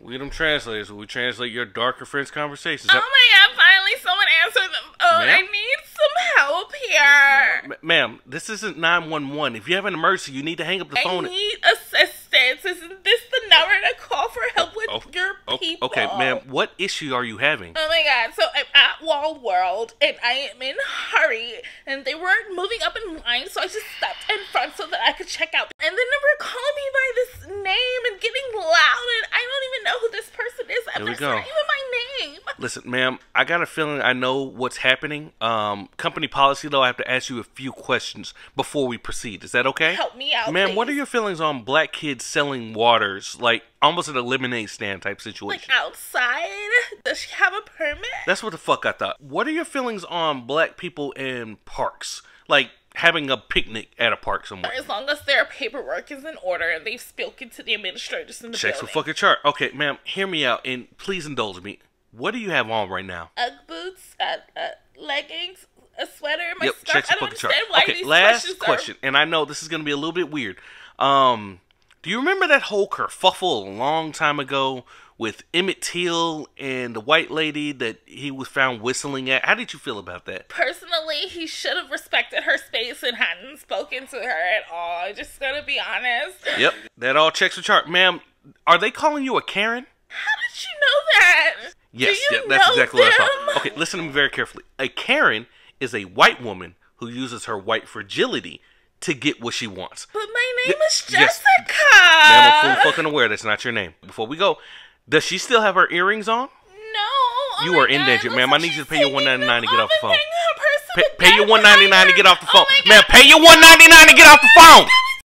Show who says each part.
Speaker 1: We need them translators. We translate your darker friends' conversations.
Speaker 2: Oh my god, finally someone answered them. Oh, I need some help here.
Speaker 1: Ma- ma'am, this isn't 911. If you have an emergency, you need to hang up the
Speaker 2: I
Speaker 1: phone.
Speaker 2: need assistance. Isn't this the number to call for help with
Speaker 1: Oh, oh
Speaker 2: your
Speaker 1: oh,
Speaker 2: people?
Speaker 1: okay, ma'am, what issue are you having?
Speaker 2: Oh my god, so I'm at Wall World and I am in a hurry and they weren't moving up in line, so I just stepped in front so that I could check out. And then they were calling me by this name and getting loud and I don't even know who this person is.
Speaker 1: Here we go.
Speaker 2: even my name.
Speaker 1: Listen, ma'am, I got a feeling I know what's happening. Um, company policy, though, I have to ask you a few questions before we proceed. Is that okay?
Speaker 2: Help me out,
Speaker 1: Ma'am, what are your feelings on black kids selling waters, like almost an lemonade stand type situation?
Speaker 2: Like outside? Does she have a permit?
Speaker 1: That's what the fuck I thought. What are your feelings on black people in parks? Like having a picnic at a park somewhere.
Speaker 2: As long as their paperwork is in order and they've spoken to the administrators in the
Speaker 1: Checks the fucking chart. Okay, ma'am, hear me out and please indulge me. What do you have on right now?
Speaker 2: Ugg boots, uh, uh, leggings, a sweater, my
Speaker 1: Yep,
Speaker 2: scarf.
Speaker 1: checks the
Speaker 2: I don't
Speaker 1: fucking chart.
Speaker 2: understand why
Speaker 1: Okay,
Speaker 2: these
Speaker 1: last
Speaker 2: questions are-
Speaker 1: question, and I know this is gonna be a little bit weird. Um, do you remember that whole kerfuffle a long time ago with Emmett Till and the white lady that he was found whistling at? How did you feel about that?
Speaker 2: Personally, he should have respected her space and hadn't spoken to her at all. I'm just gonna be honest.
Speaker 1: Yep, that all checks the chart, ma'am. Are they calling you a Karen?
Speaker 2: How did you know that?
Speaker 1: Yes, yeah, that's exactly what I
Speaker 2: them?
Speaker 1: thought. Okay, listen to me very carefully. A Karen is a white woman who uses her white fragility to get what she wants.
Speaker 2: But my name is
Speaker 1: yes.
Speaker 2: Jessica.
Speaker 1: Ma'am, I'm fully fucking aware that's not your name. Before we go, does she still have her earrings on?
Speaker 2: No. Oh
Speaker 1: You are in
Speaker 2: God,
Speaker 1: danger,
Speaker 2: looks
Speaker 1: ma'am. I need you to pay your
Speaker 2: taking
Speaker 1: $1.99 to get off the phone.
Speaker 2: Person
Speaker 1: Pay, your
Speaker 2: bad
Speaker 1: $1.99 to get off the phone.
Speaker 2: Oh God.
Speaker 1: pay your $1.99 to get off the phone.